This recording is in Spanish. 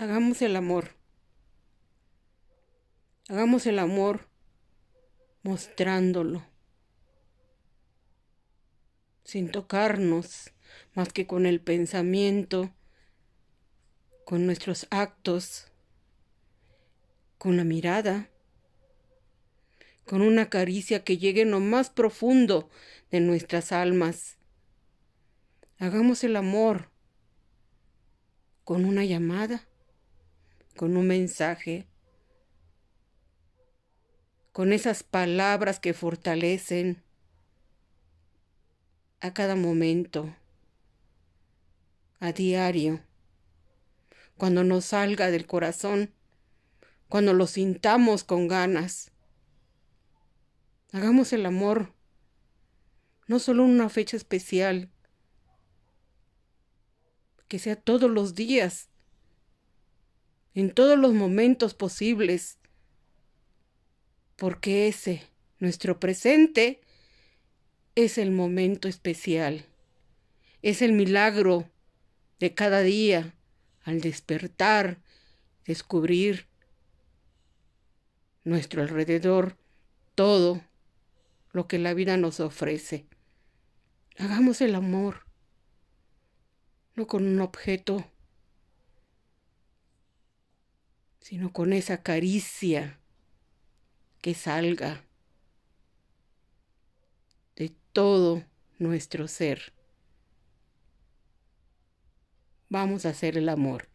Hagamos el amor. Hagamos el amor mostrándolo, sin tocarnos más que con el pensamiento, con nuestros actos, con la mirada, con una caricia que llegue en lo más profundo de nuestras almas. Hagamos el amor con una llamada, con un mensaje, con esas palabras que fortalecen a cada momento, a diario, cuando nos salga del corazón, cuando lo sintamos con ganas. Hagamos el amor, no solo en una fecha especial, que sea todos los días, en todos los momentos posibles, porque ese, nuestro presente, es el momento especial, es el milagro de cada día al despertar, descubrir nuestro alrededor todo lo que la vida nos ofrece. Hagamos el amor no con un objeto, sino con esa caricia que salga de todo nuestro ser. Vamos a hacer el amor.